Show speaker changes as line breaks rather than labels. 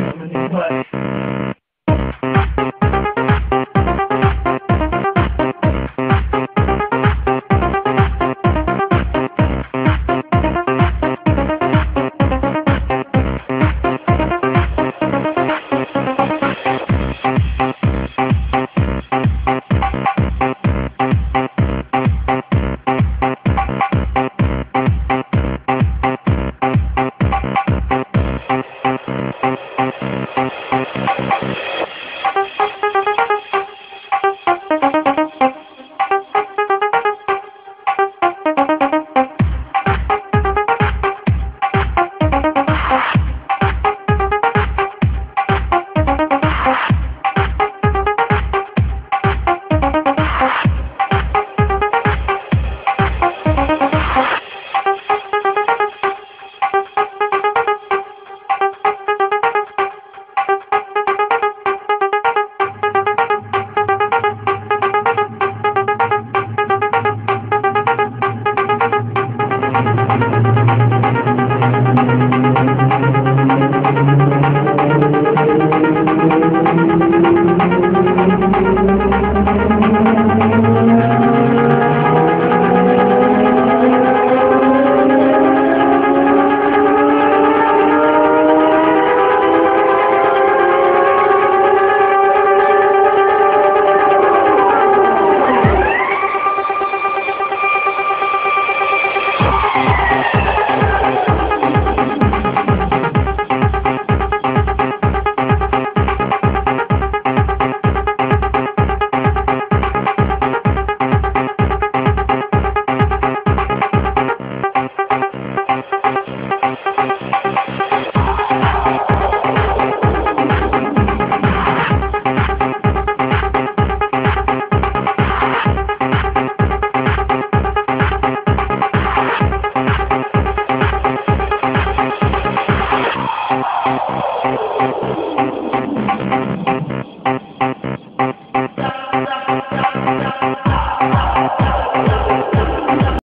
Germany, but